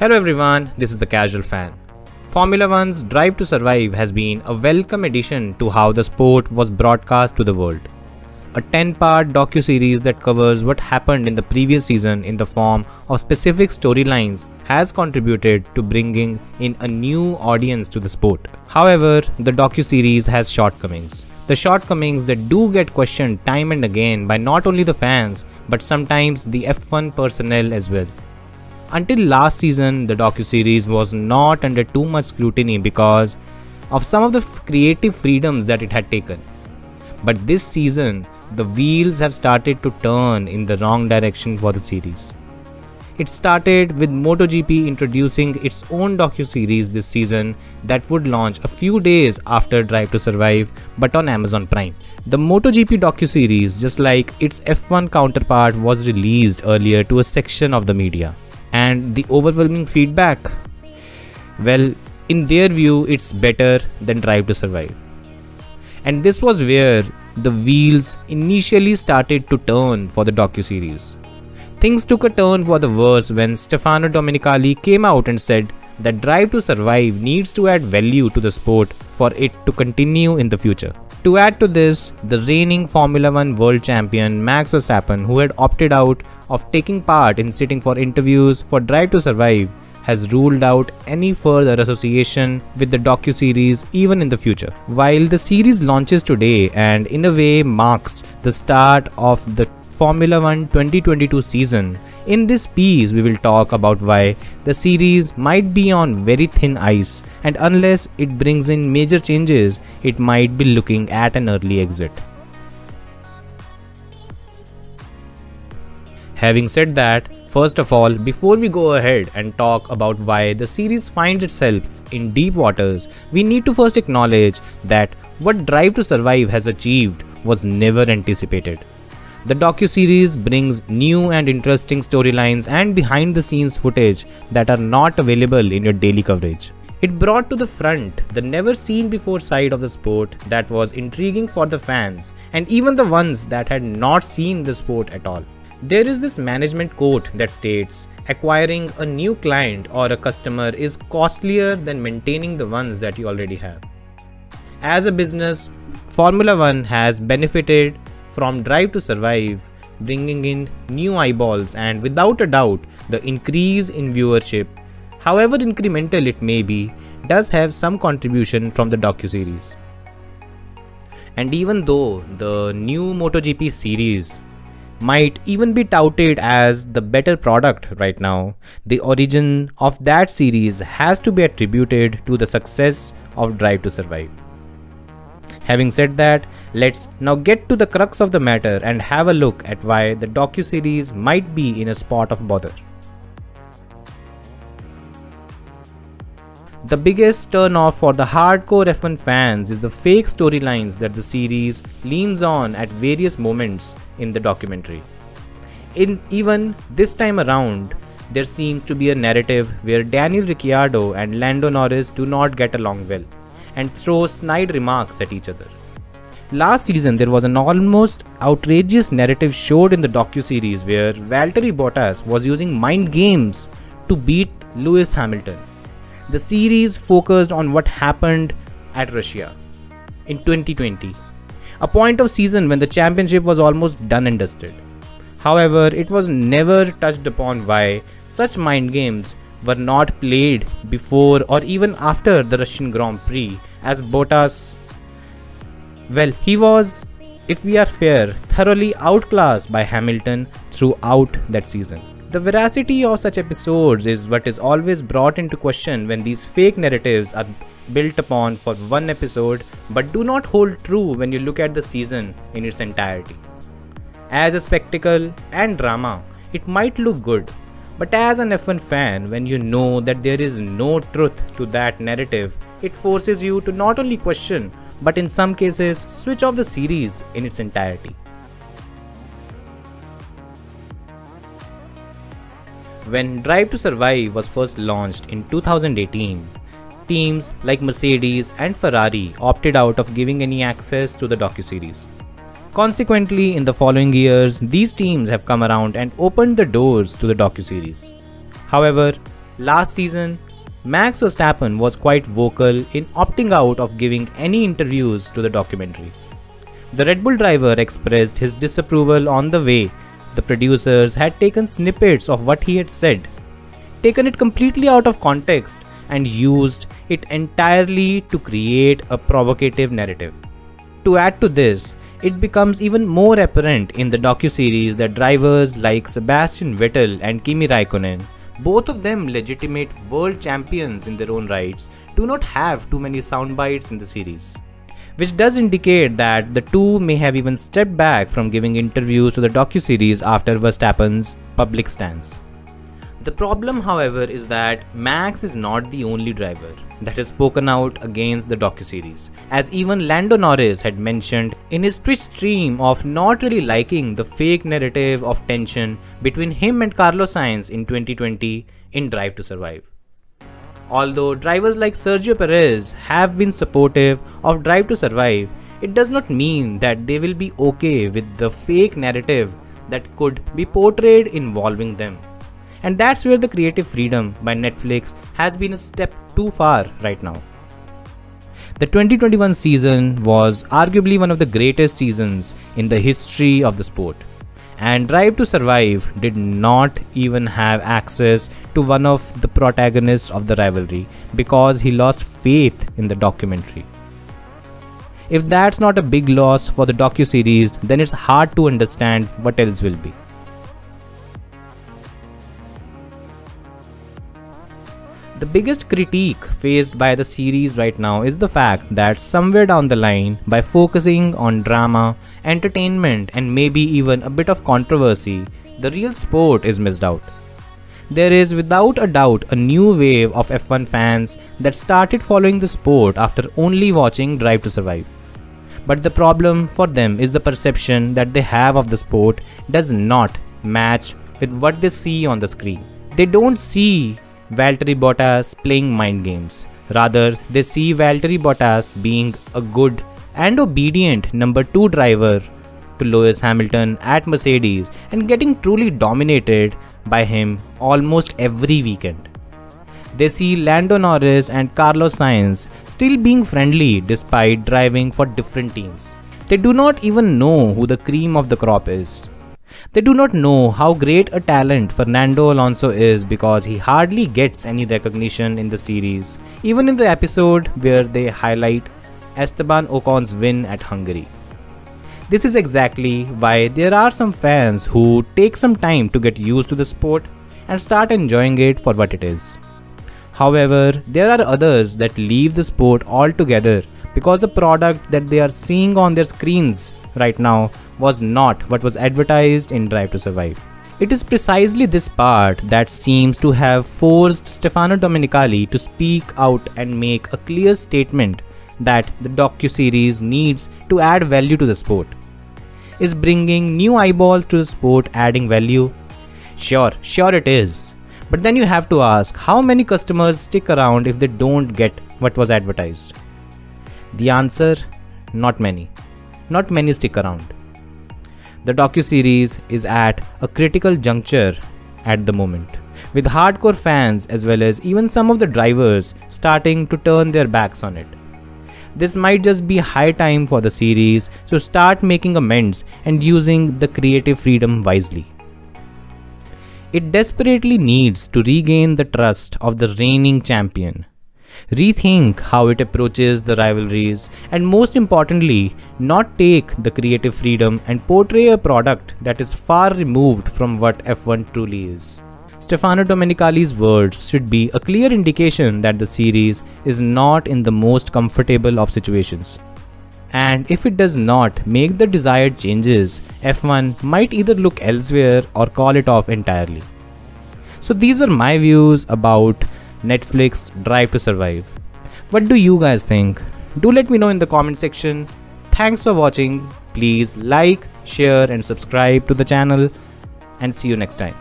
Hello everyone, this is the Casual Fan. Formula One's Drive to Survive has been a welcome addition to how the sport was broadcast to the world. A 10 part docu-series that covers what happened in the previous season in the form of specific storylines has contributed to bringing in a new audience to the sport. However, the docu-series has shortcomings. The shortcomings that do get questioned time and again by not only the fans but sometimes the F1 personnel as well. Until last season, the docu-series was not under too much scrutiny because of some of the creative freedoms that it had taken. But this season, the wheels have started to turn in the wrong direction for the series. It started with MotoGP introducing its own docu-series this season that would launch a few days after Drive to Survive but on Amazon Prime. The MotoGP docu-series just like its F1 counterpart was released earlier to a section of the media and the overwhelming feedback? Well in their view it's better than drive to survive. And this was where the wheels initially started to turn for the docu-series. Things took a turn for the worse when stefano domenicali came out and said that drive to survive needs to add value to the sport for it to continue in the future to add to this, the reigning Formula 1 world champion Max Verstappen, who had opted out of taking part in sitting for interviews for Drive to Survive, has ruled out any further association with the docu-series even in the future. While the series launches today and in a way marks the start of the Formula 1 2022 season, in this piece we will talk about why the series might be on very thin ice and unless it brings in major changes, it might be looking at an early exit. Having said that, first of all, before we go ahead and talk about why the series finds itself in deep waters, we need to first acknowledge that what Drive to Survive has achieved was never anticipated. The docu-series brings new and interesting storylines and behind-the-scenes footage that are not available in your daily coverage. It brought to the front the never seen before side of the sport that was intriguing for the fans and even the ones that had not seen the sport at all. There is this management quote that states, acquiring a new client or a customer is costlier than maintaining the ones that you already have. As a business, Formula One has benefited from Drive to Survive, bringing in new eyeballs, and without a doubt, the increase in viewership, however incremental it may be, does have some contribution from the docu-series. And even though the new MotoGP series might even be touted as the better product right now, the origin of that series has to be attributed to the success of Drive to Survive. Having said that, let's now get to the crux of the matter and have a look at why the docu-series might be in a spot of bother. The biggest turn-off for the hardcore F1 fans is the fake storylines that the series leans on at various moments in the documentary. In even this time around, there seems to be a narrative where Daniel Ricciardo and Lando Norris do not get along well and throw snide remarks at each other. Last season, there was an almost outrageous narrative showed in the docu-series where Valtteri Bottas was using mind games to beat Lewis Hamilton. The series focused on what happened at Russia in 2020, a point of season when the championship was almost done and dusted. However, it was never touched upon why such mind games were not played before or even after the Russian Grand Prix as Bottas well he was if we are fair thoroughly outclassed by Hamilton throughout that season the veracity of such episodes is what is always brought into question when these fake narratives are built upon for one episode but do not hold true when you look at the season in its entirety. As a spectacle and drama, it might look good, but as an F1 fan, when you know that there is no truth to that narrative, it forces you to not only question, but in some cases, switch off the series in its entirety. When Drive to Survive was first launched in 2018, teams like Mercedes and Ferrari opted out of giving any access to the docuseries. Consequently, in the following years, these teams have come around and opened the doors to the docuseries. However, Last season, Max Verstappen was quite vocal in opting out of giving any interviews to the documentary. The Red Bull driver expressed his disapproval on the way the producers had taken snippets of what he had said, taken it completely out of context, and used it entirely to create a provocative narrative. To add to this, it becomes even more apparent in the docu-series that drivers like Sebastian Vettel and Kimi Raikkonen, both of them legitimate world champions in their own rights, do not have too many sound bites in the series. Which does indicate that the two may have even stepped back from giving interviews to the docu-series after Verstappen's public stance. The problem, however, is that Max is not the only driver that has spoken out against the docuseries, as even Lando Norris had mentioned in his Twitch stream of not really liking the fake narrative of tension between him and Carlos Sainz in 2020 in Drive to Survive. Although drivers like Sergio Perez have been supportive of Drive to Survive, it does not mean that they will be okay with the fake narrative that could be portrayed involving them. And that's where the creative freedom by Netflix has been a step too far right now. The 2021 season was arguably one of the greatest seasons in the history of the sport. And Drive to Survive did not even have access to one of the protagonists of the rivalry because he lost faith in the documentary. If that's not a big loss for the docu-series, then it's hard to understand what else will be. The biggest critique faced by the series right now is the fact that somewhere down the line, by focusing on drama, entertainment, and maybe even a bit of controversy, the real sport is missed out. There is without a doubt a new wave of F1 fans that started following the sport after only watching Drive to Survive. But the problem for them is the perception that they have of the sport does not match with what they see on the screen. They don't see Valtteri Bottas playing mind games. Rather, they see Valtteri Bottas being a good and obedient number 2 driver to Lewis Hamilton at Mercedes and getting truly dominated by him almost every weekend. They see Lando Norris and Carlos Sainz still being friendly despite driving for different teams. They do not even know who the cream of the crop is. They do not know how great a talent Fernando Alonso is because he hardly gets any recognition in the series, even in the episode where they highlight Esteban Ocon's win at Hungary. This is exactly why there are some fans who take some time to get used to the sport and start enjoying it for what it is. However, there are others that leave the sport altogether because the product that they are seeing on their screens right now was not what was advertised in Drive to Survive. It is precisely this part that seems to have forced Stefano Domenicali to speak out and make a clear statement that the docu-series needs to add value to the sport. Is bringing new eyeballs to the sport adding value? Sure, sure it is. But then you have to ask how many customers stick around if they don't get what was advertised? The answer not many. Not many stick around. The docu-series is at a critical juncture at the moment, with hardcore fans as well as even some of the drivers starting to turn their backs on it. This might just be high time for the series to start making amends and using the creative freedom wisely. It desperately needs to regain the trust of the reigning champion rethink how it approaches the rivalries, and most importantly, not take the creative freedom and portray a product that is far removed from what F1 truly is. Stefano Domenicali's words should be a clear indication that the series is not in the most comfortable of situations. And if it does not make the desired changes, F1 might either look elsewhere or call it off entirely. So these are my views about Netflix Drive to Survive. What do you guys think? Do let me know in the comment section. Thanks for watching. Please like, share and subscribe to the channel and see you next time.